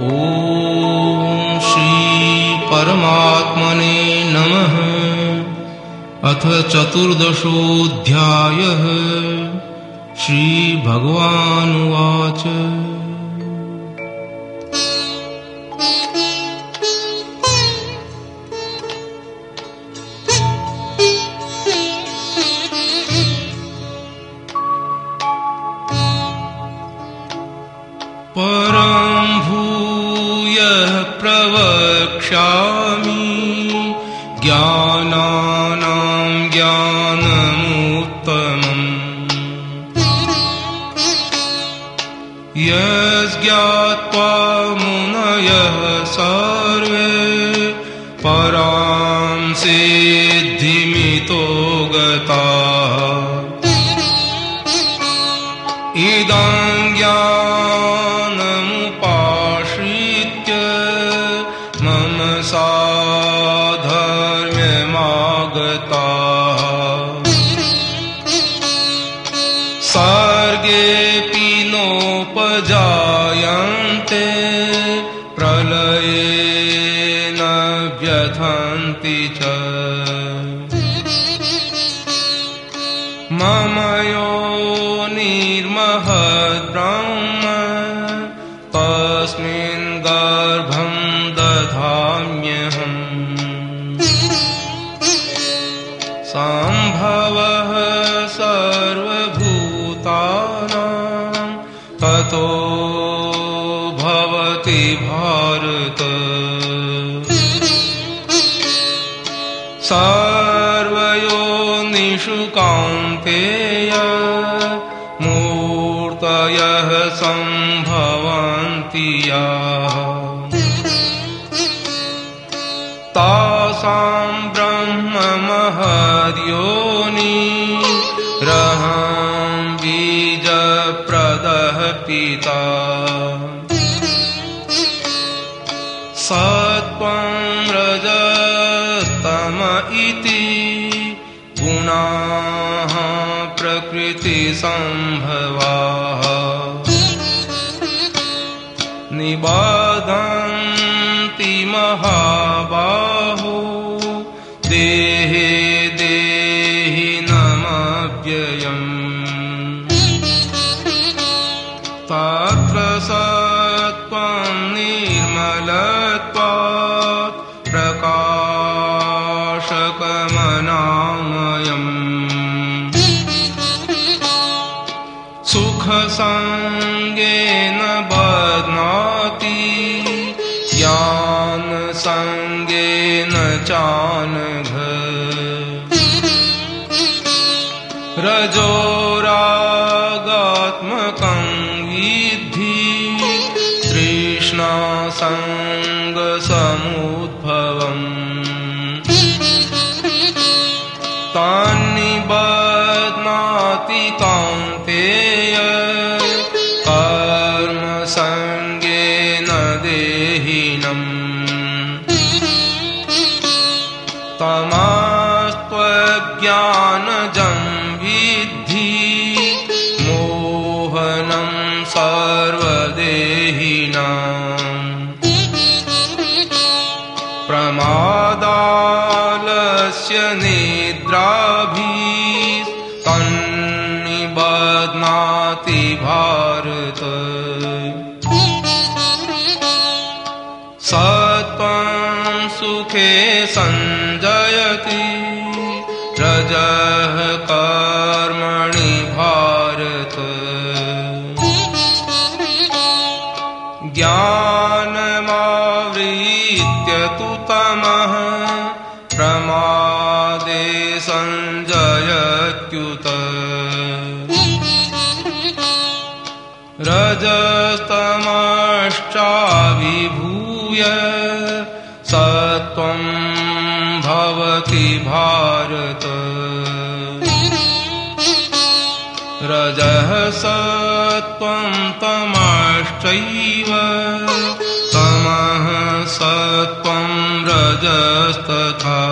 ॐ श्रीपरमात्मने नमः। अथ चतुर्दशोऽध्यायः। श्रीभगवानुवाच यज्ञात्वा परां सिद्धिमितो गता। इदं ज्ञानमुपाश्रित्य मम साधर्म्यमागता। सर्गेऽपि नोपजायन्ते प्रलये सम्भवः सर्वभूतानां ततो भवति भारत। सर्वयोनिषु कान्तेय मूर्तयः सम्भवन्ति याः। तासां ब्रह्ममहद्योनि रहं बीजप्रदः पिता। सत्त्वं रजस्तम इति गुणाः प्रकृतिसम्भवाः। निबाधन्ति महाबाहो प्रकाशकमनामयम् सुखसङ्गेन बध्नाति ज्ञानसङ्गेन चानघ। रजोरागात्मकं विद्धि तृष्णासङ्गसमुद्भवम् सञ्जयति। रजः कर्मणि भारत। ज्ञानमावृत्य तु तमः। प्रमादे सञ्जयत्युत रजस्तमश्चाभिभूय रजः सत्त्वं तमश्चैव। तमः सत्त्वं रजस्तथा।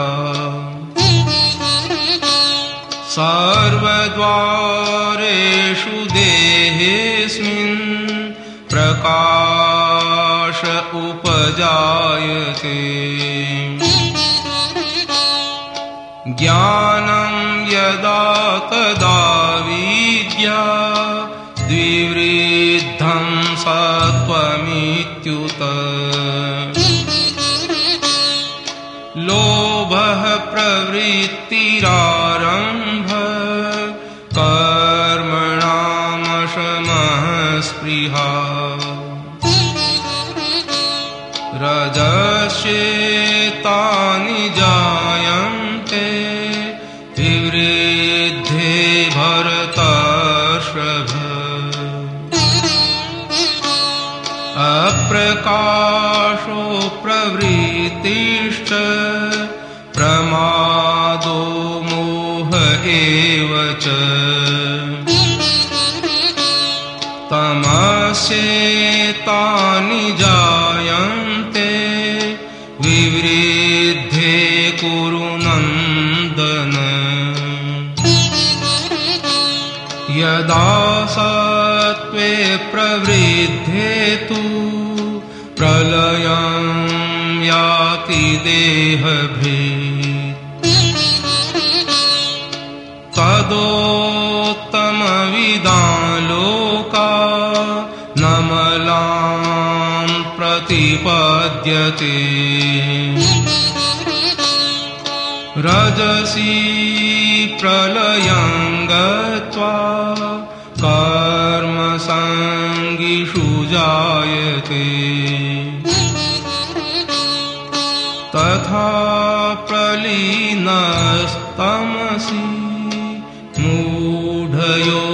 सर्वद्वारेषु देहेऽस्मिन् प्रकाश जायते ज्ञानं यदा तदा लोभः प्रवृत्तिरारम्भ कर्मणामशमः स्पृहा रजस्येतानि जायन्ते विवृद्धे भरतर्षभ। अप्रकाशो यदा सत्त्वे प्रवृद्धे तु प्रलयं याति देहभे। तदोत्तमविदा लोका नमलां प्रतिपद्यते रजसि प्रलयं गत्वा कर्मसङ्गिषु जायते। तथा प्रलीनस्तमसि मूढयो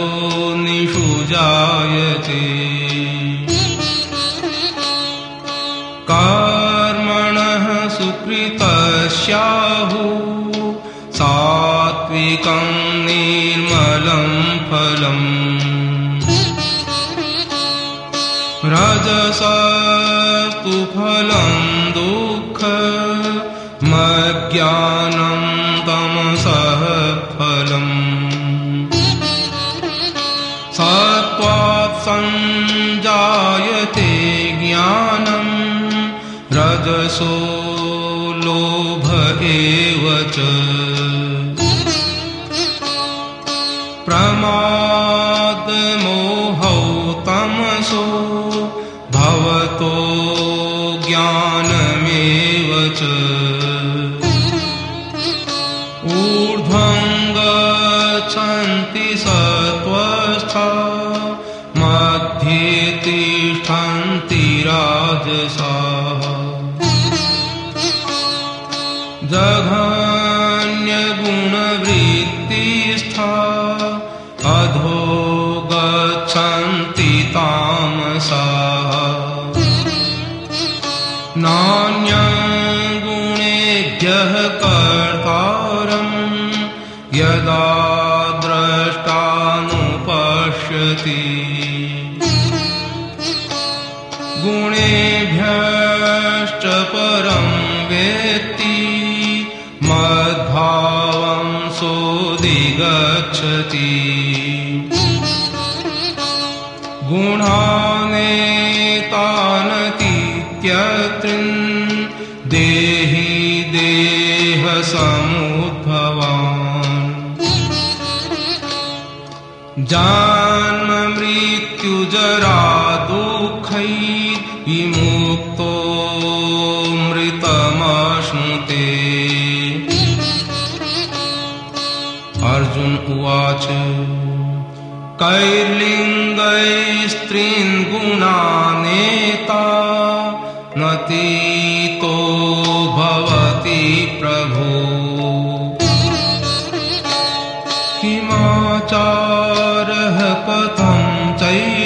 निषु जायते। कर्मणः सुकृतस्याहु फलम्। रजसस्तु फलं दुःख मज्ञानं तमसः फलम्। सत्त्वात् सञ्जायते रजसो लोभ एव च। अधो गच्छन्ति तामसा। नान्यगुणेभ्यः कर्तारं यदा द्रष्टानुपश्यति। गुणेभ्यश्च परं वेत्ति मद्भावं सोऽधिगच्छति गुणानेतानतीत्यत्रिन् देहि देहसमुद्भवान् जन्ममृत्युजरा दुःखै विमुक्तो मृतमश्नुते। अर्जुन उवाच कैर्लिङ्गैस्त्रीन् गुणानेता नतीतो भवति प्रभो। किमाचारः कथं चैतांस्त्रीन्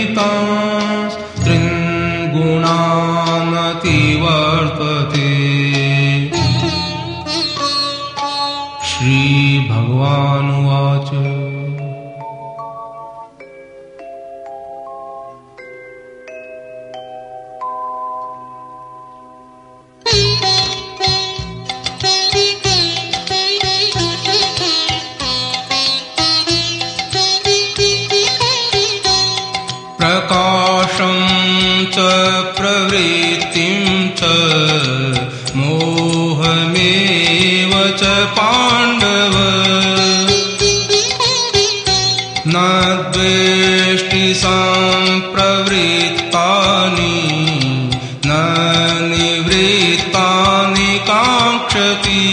द्वेष्टि सम्प्रवृत्तानि न निवृत्तानि काङ्क्षति।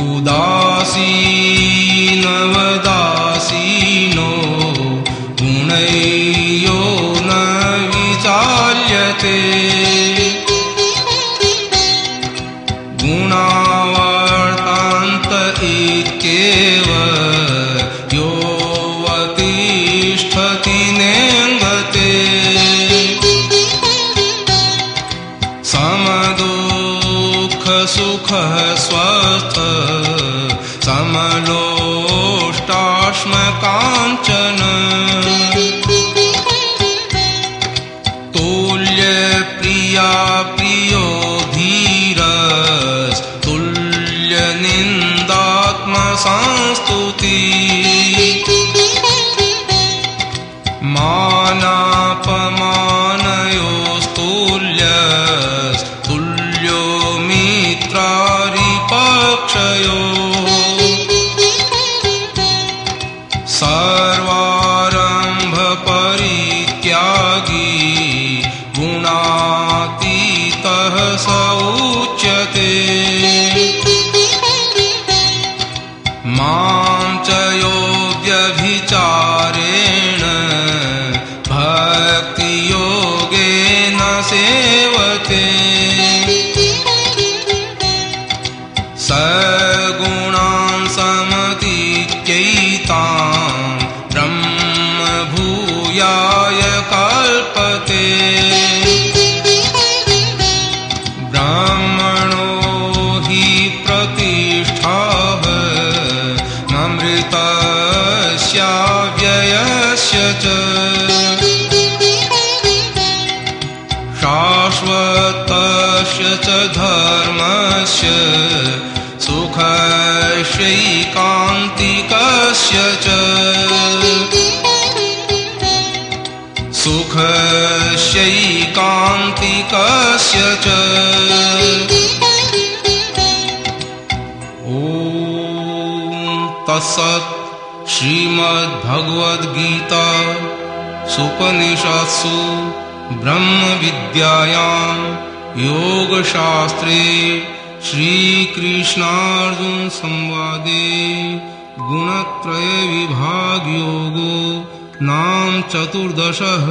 उदासीनवदासीनो गुणैयो न विचाल्यते। गुणावर्तान्त धर्मस्य सुखस्यैकान्तिकस्य च सुखस्यैकान्तिकस्य च ॐ तत्सत् श्रीमद्भगवद्गीता सुपनिषत्सु ब्रह्मविद्यायां योगशास्त्रे श्रीकृष्णार्जुनसंवादे गुणत्रयविभागयोगो नाम चतुर्दशः